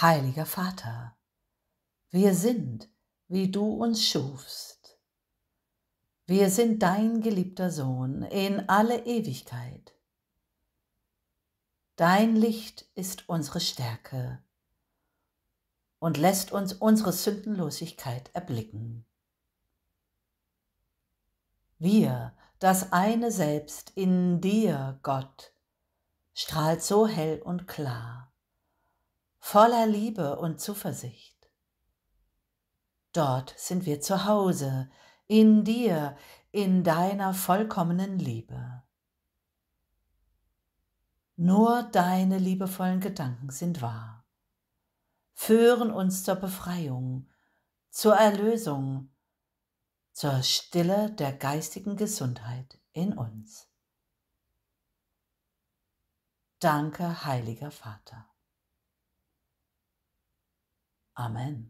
Heiliger Vater, wir sind, wie du uns schufst. Wir sind dein geliebter Sohn in alle Ewigkeit. Dein Licht ist unsere Stärke und lässt uns unsere Sündenlosigkeit erblicken. Wir, das eine Selbst in dir, Gott, strahlt so hell und klar, voller Liebe und Zuversicht. Dort sind wir zu Hause, in dir, in deiner vollkommenen Liebe. Nur deine liebevollen Gedanken sind wahr, führen uns zur Befreiung, zur Erlösung, zur Stille der geistigen Gesundheit in uns. Danke, heiliger Vater. Amen.